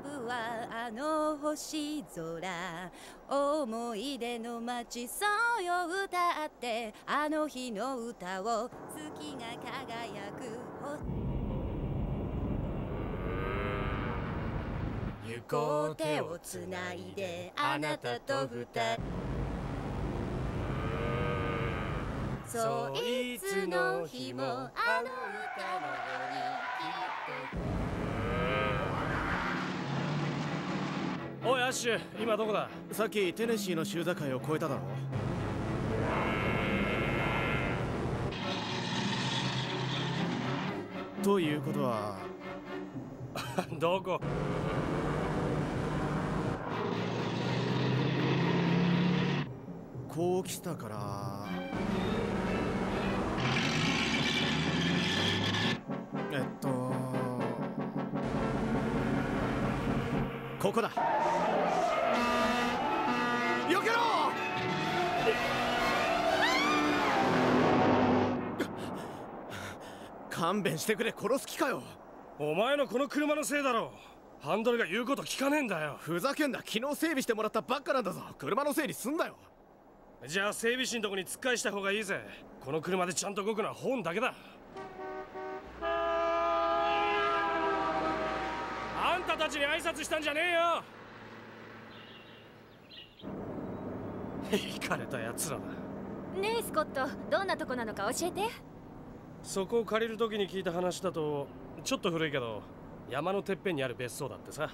ぶはあの星空。思い出の街そうよ歌ってあの日の歌を月が輝く行こう手をつないであなたと二人。そいつの日もあの歌のようにきっとおいアッシュ。今どこだ？さっきテネシーの州境を越えただろ。ということは。どこ？こう来たからここだ。避けろ！勘弁してくれ殺す気かよ。お前のこの車のせいだろ。ハンドルが言うこと聞かねえんだよ。ふざけんな。昨日整備してもらったばっかなんだぞ。車の整理すんなよ。じゃあ整備士のとこに突っ返した方がいいぜ。この車でちゃんと動くのは本だけだあんたたちに挨拶したんじゃねえよ。行かれた奴らだ。ねえスコット。どんなとこなのか教えて。そこを借りる時に聞いた話だとちょっと古いけど山のてっぺんにある別荘だってさ。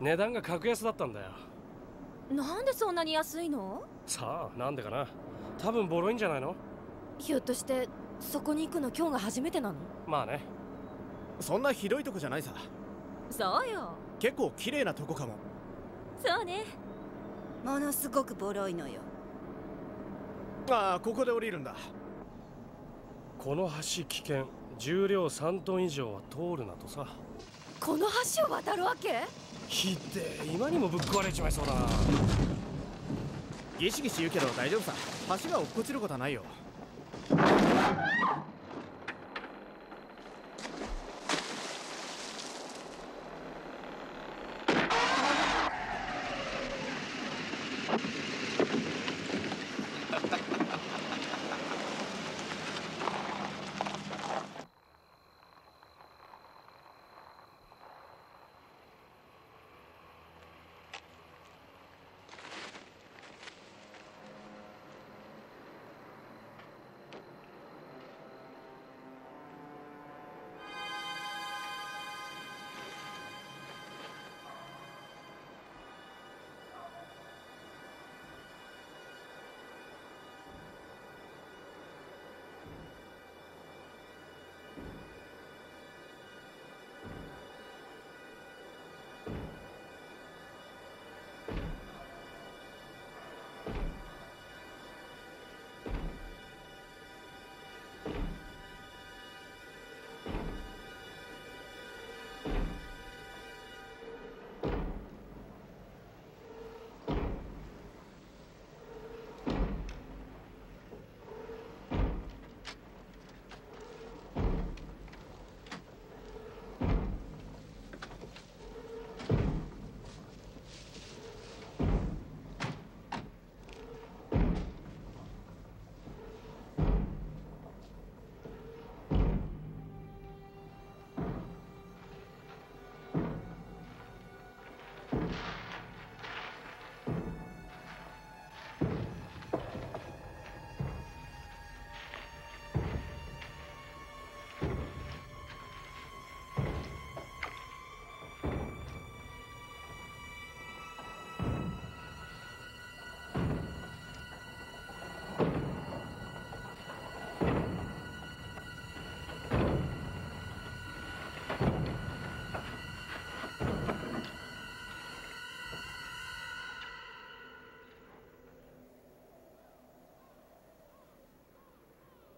値段が格安だったんだよ。なんでそんなに安いの？さあなんでかな。多分ボロいんじゃないの？ひょっとしてそこに行くの今日が初めてなの？まあね。そんなひどいとこじゃないさそうよ。結構綺麗なとこかも。そうね。ものすごくボロいのよ。ああここで降りるんだ。この橋危険重量3トン以上は通るなとさ。この橋を渡るわけ？ひって今にもぶっ壊れちまいそうだ。なギシギシ言うけど大丈夫さ。橋が落っこちることはないよ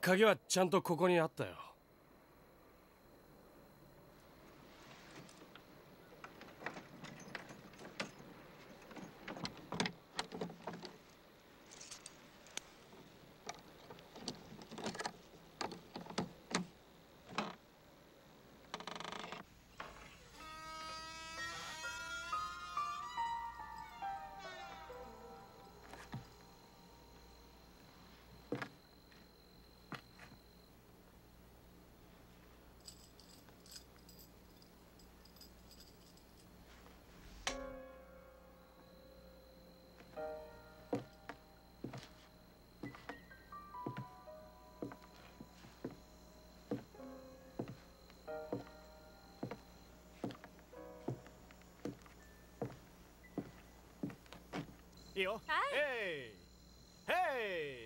鍵はちゃんとここにあったよ。いいよはいヘイヘイ